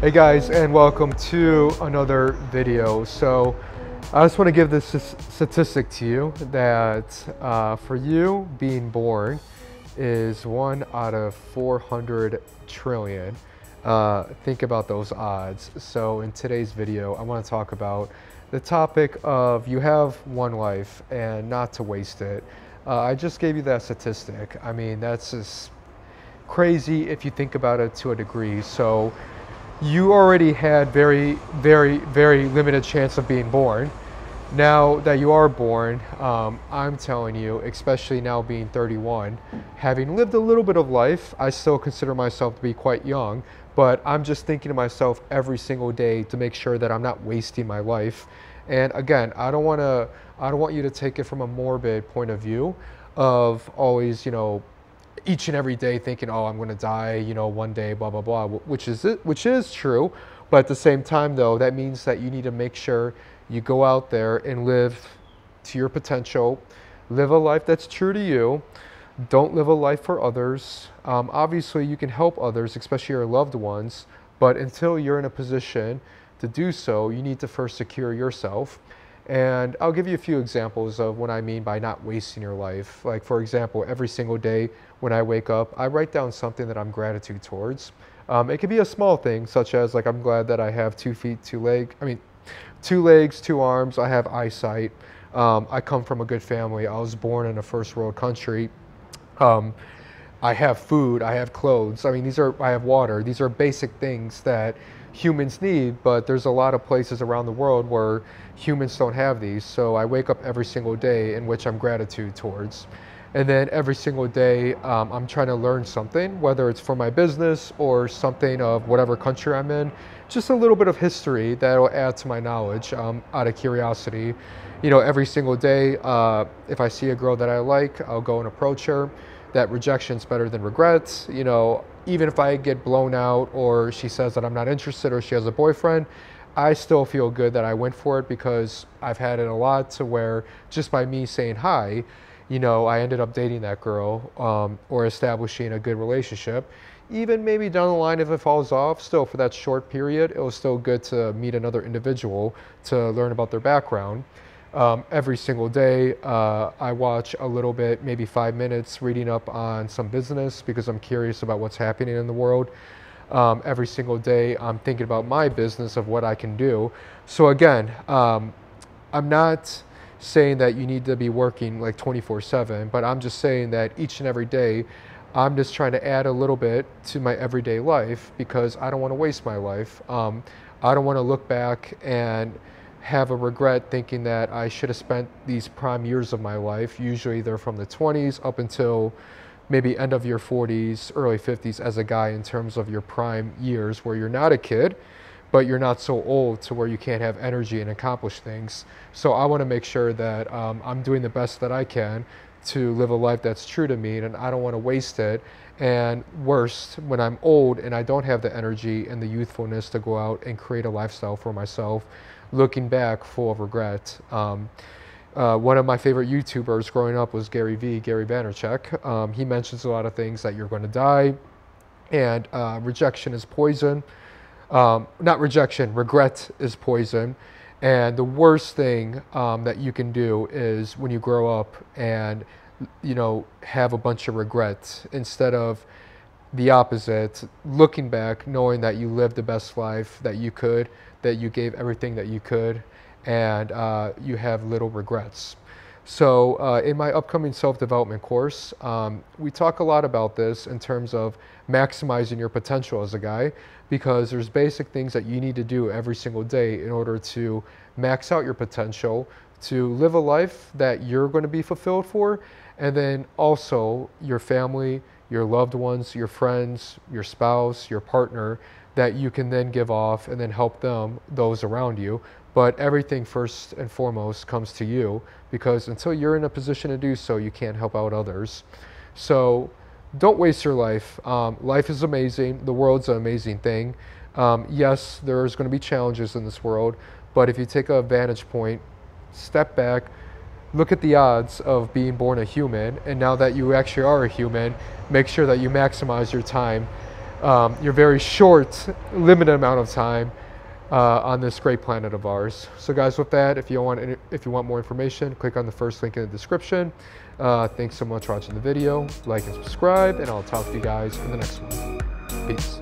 Hey guys, and welcome to another video. So, I just want to give this statistic to you that uh, for you, being born is one out of 400 trillion. Uh, think about those odds. So, in today's video, I want to talk about the topic of you have one life and not to waste it. Uh, I just gave you that statistic. I mean, that's just crazy if you think about it to a degree. So, you already had very, very, very limited chance of being born. Now that you are born, um, I'm telling you, especially now being 31, having lived a little bit of life, I still consider myself to be quite young, but I'm just thinking to myself every single day to make sure that I'm not wasting my life. And again, I don't want to, I don't want you to take it from a morbid point of view of always, you know, each and every day thinking, oh, I'm going to die, you know, one day, blah, blah, blah, which is, which is true. But at the same time, though, that means that you need to make sure you go out there and live to your potential, live a life that's true to you. Don't live a life for others. Um, obviously, you can help others, especially your loved ones, but until you're in a position to do so, you need to first secure yourself. And I'll give you a few examples of what I mean by not wasting your life. Like, for example, every single day when I wake up, I write down something that I'm gratitude towards. Um, it could be a small thing, such as like I'm glad that I have two feet, two legs. I mean, two legs, two arms. I have eyesight. Um, I come from a good family. I was born in a first world country. Um, I have food. I have clothes. I mean, these are. I have water. These are basic things that humans need, but there's a lot of places around the world where humans don't have these. So I wake up every single day in which I'm gratitude towards. And then every single day, um, I'm trying to learn something, whether it's for my business or something of whatever country I'm in, just a little bit of history that will add to my knowledge um, out of curiosity. You know, every single day, uh, if I see a girl that I like, I'll go and approach her. That rejection's better than regrets. You know, even if I get blown out or she says that I'm not interested or she has a boyfriend, I still feel good that I went for it because I've had it a lot to where just by me saying hi, you know, I ended up dating that girl um, or establishing a good relationship. Even maybe down the line, if it falls off, still for that short period, it was still good to meet another individual to learn about their background. Um, every single day, uh, I watch a little bit, maybe five minutes, reading up on some business because I'm curious about what's happening in the world. Um, every single day, I'm thinking about my business of what I can do. So again, um, I'm not saying that you need to be working like 24 7, but I'm just saying that each and every day, I'm just trying to add a little bit to my everyday life because I don't want to waste my life. Um, I don't want to look back and have a regret thinking that I should have spent these prime years of my life, usually they're from the 20s up until maybe end of your 40s, early 50s as a guy in terms of your prime years where you're not a kid but you're not so old to where you can't have energy and accomplish things. So I want to make sure that um, I'm doing the best that I can to live a life that's true to me and I don't want to waste it. And worst, when I'm old and I don't have the energy and the youthfulness to go out and create a lifestyle for myself, looking back full of regret. Um, uh, one of my favorite YouTubers growing up was Gary Vee, Gary Vaynerchuk. Um, he mentions a lot of things that you're going to die, and uh, rejection is poison um, not rejection, regret is poison. And the worst thing um, that you can do is when you grow up and, you know, have a bunch of regrets instead of the opposite, looking back, knowing that you lived the best life that you could, that you gave everything that you could, and uh, you have little regrets. So uh, in my upcoming self-development course, um, we talk a lot about this in terms of maximizing your potential as a guy, because there's basic things that you need to do every single day in order to max out your potential, to live a life that you're going to be fulfilled for, and then also your family, your loved ones, your friends, your spouse, your partner, that you can then give off and then help them, those around you. But everything first and foremost comes to you because until you're in a position to do so, you can't help out others. So don't waste your life. Um, life is amazing. The world's an amazing thing. Um, yes, there's going to be challenges in this world, but if you take a vantage point, step back, look at the odds of being born a human. And now that you actually are a human, make sure that you maximize your time, um, your very short, limited amount of time uh, on this great planet of ours. So, guys, with that, if you want if you want more information, click on the first link in the description. Uh, thanks so much for watching the video. Like and subscribe, and I'll talk to you guys in the next one. Peace.